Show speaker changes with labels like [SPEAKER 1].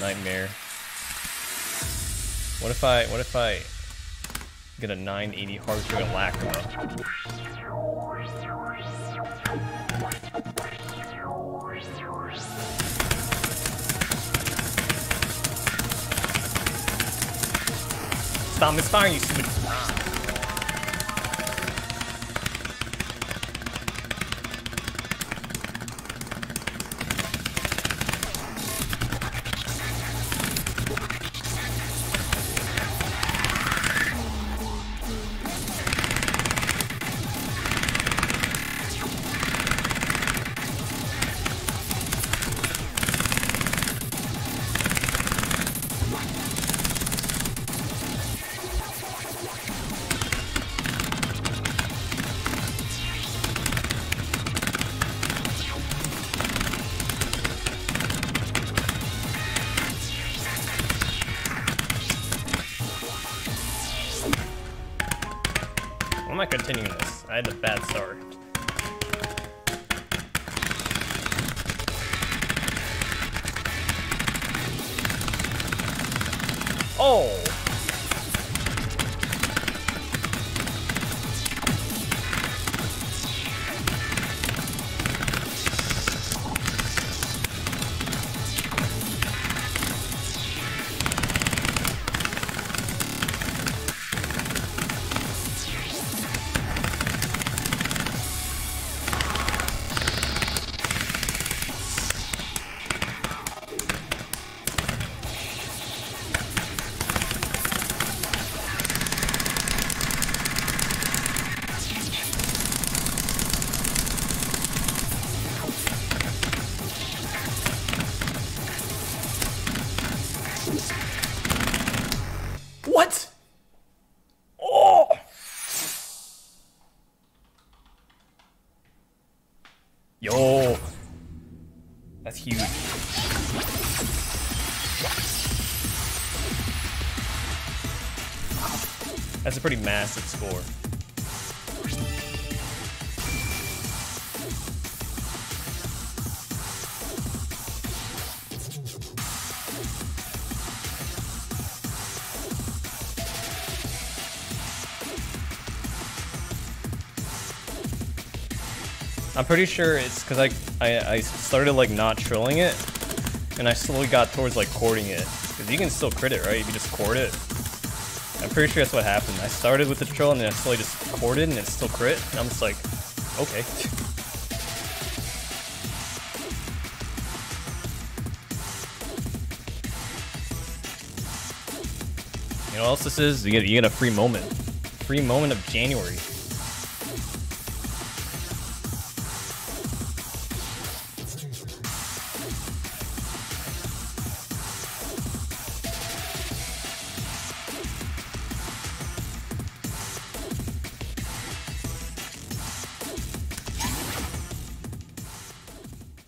[SPEAKER 1] nightmare. What if I, what if I get a 980 hard trigger Lacrima? Stop misfiring, you stupid I'm not continuing this. I had a bad start. Oh! What? Oh! Yo. That's huge. That's a pretty massive score. I'm pretty sure it's because I, I I started like not trilling it, and I slowly got towards like chording it. Because you can still crit it, right? If you just chord it. I'm pretty sure that's what happened. I started with the trill and then I slowly just chorded and it still crit. And I'm just like, okay. You know what else this is? You get, you get a free moment. Free moment of January.